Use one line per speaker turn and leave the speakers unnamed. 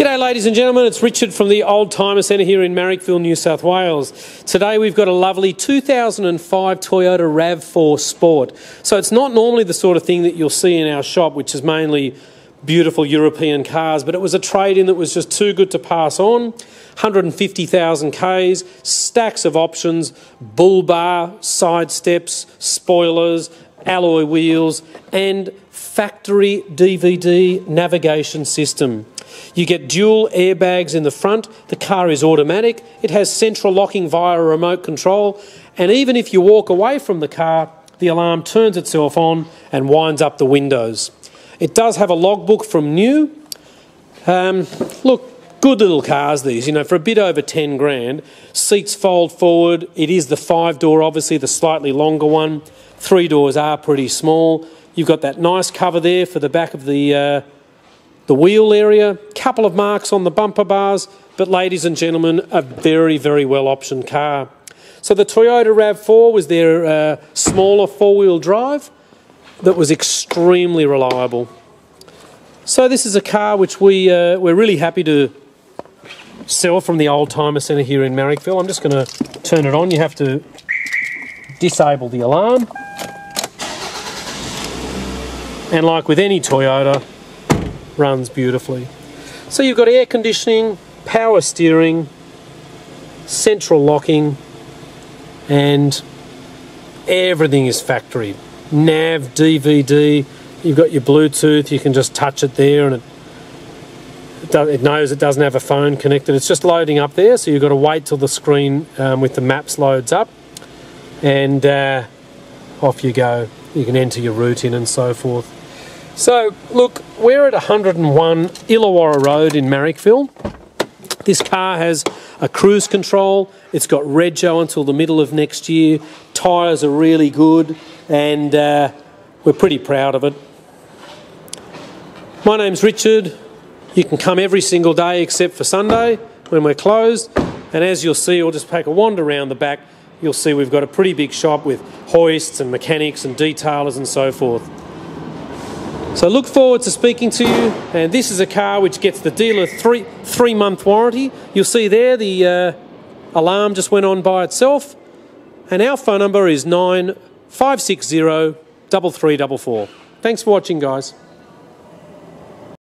G'day, ladies and gentlemen. It's Richard from the Oldtimer Centre here in Marrickville, New South Wales. Today we've got a lovely 2005 Toyota RAV4 Sport. So it's not normally the sort of thing that you'll see in our shop, which is mainly beautiful European cars, but it was a trade in that was just too good to pass on. 150,000 Ks, stacks of options, bull bar, side steps, spoilers, alloy wheels, and factory DVD navigation system. You get dual airbags in the front, the car is automatic, it has central locking via a remote control, and even if you walk away from the car, the alarm turns itself on and winds up the windows. It does have a logbook from new. Um, look, good little cars these, you know, for a bit over 10 grand. Seats fold forward. It is the five door, obviously, the slightly longer one. Three doors are pretty small. You've got that nice cover there for the back of the. Uh, the wheel area, couple of marks on the bumper bars, but ladies and gentlemen, a very, very well optioned car. So the Toyota RAV4 was their uh, smaller four-wheel drive that was extremely reliable. So this is a car which we, uh, we're really happy to sell from the Oldtimer Centre here in Marrickville. I'm just going to turn it on. You have to disable the alarm. And like with any Toyota, runs beautifully. So you've got air conditioning, power steering, central locking, and everything is factory. Nav, DVD, you've got your Bluetooth, you can just touch it there and it, it knows it doesn't have a phone connected. It's just loading up there, so you've got to wait till the screen um, with the maps loads up and uh, off you go. You can enter your route in and so forth. So, look, we're at 101 Illawarra Road in Marrickville. This car has a cruise control, it's got rego until the middle of next year, tyres are really good, and uh, we're pretty proud of it. My name's Richard. You can come every single day except for Sunday when we're closed. And as you'll see, I'll just take a wander around the back. You'll see we've got a pretty big shop with hoists and mechanics and detailers and so forth. So look forward to speaking to you. And this is a car which gets the dealer three three month warranty. You'll see there the uh, alarm just went on by itself. And our phone number is nine five six zero double three double four. Thanks for watching, guys.